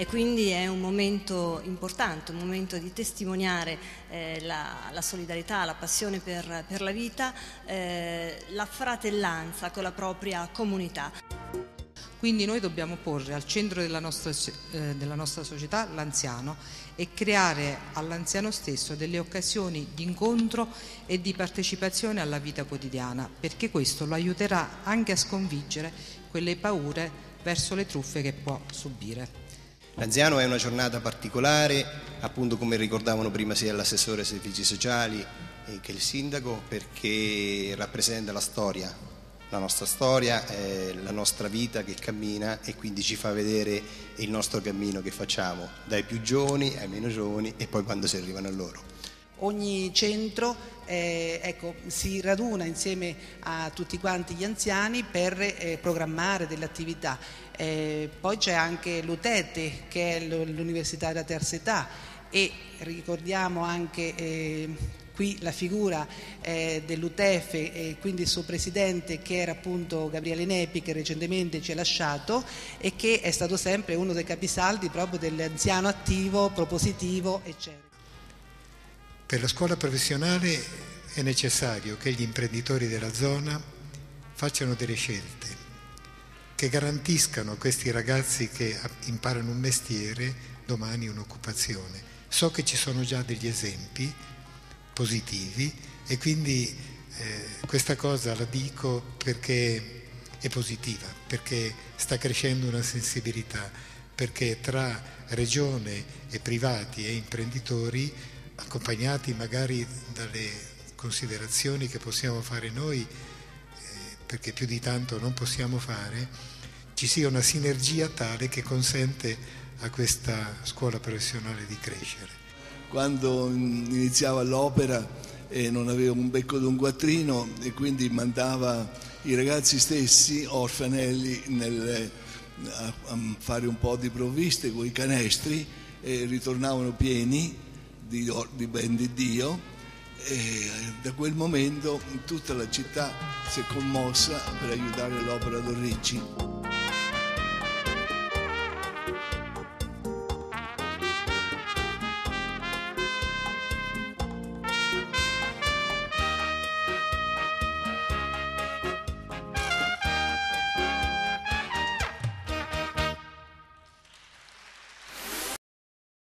e quindi è un momento importante, un momento di testimoniare eh, la, la, solidarietà, la passione per, per la vita, eh, la fratellanza con la propria comunità. Quindi noi dobbiamo porre al centro della nostra, eh, della nostra società l'anziano e creare all'anziano stesso delle occasioni di incontro e di partecipazione alla vita quotidiana, perché questo lo aiuterà anche a sconfiggere quelle paure verso le truffe che può subire. L'anziano è una giornata particolare, appunto come ricordavano prima sia l'assessore ai servizi sociali che il sindaco, perché rappresenta la storia, la nostra storia, la nostra vita che cammina e quindi ci fa vedere il nostro cammino che facciamo, dai più giovani ai meno giovani e poi quando si arrivano a loro. Ogni centro eh, ecco, si raduna insieme a tutti quanti gli anziani per eh, programmare delle attività. Eh, poi c'è anche l'UTETE che è l'Università della Terza Età e ricordiamo anche eh, qui la figura eh, dell'UTEF e quindi il suo presidente che era appunto Gabriele Nepi che recentemente ci ha lasciato e che è stato sempre uno dei capisaldi proprio dell'anziano attivo, propositivo eccetera. Per la scuola professionale è necessario che gli imprenditori della zona facciano delle scelte che garantiscano a questi ragazzi che imparano un mestiere domani un'occupazione. So che ci sono già degli esempi positivi e quindi eh, questa cosa la dico perché è positiva, perché sta crescendo una sensibilità, perché tra regione e privati e imprenditori accompagnati magari dalle considerazioni che possiamo fare noi, eh, perché più di tanto non possiamo fare, ci sia una sinergia tale che consente a questa scuola professionale di crescere. Quando iniziava l'opera eh, non aveva un becco d'un quattrino e quindi mandava i ragazzi stessi, orfanelli, nel, a, a fare un po' di provviste con i canestri e ritornavano pieni di, di ben di Dio e da quel momento tutta la città si è commossa per aiutare l'opera d'Orricci.